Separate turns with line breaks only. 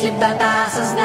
Isip batasas na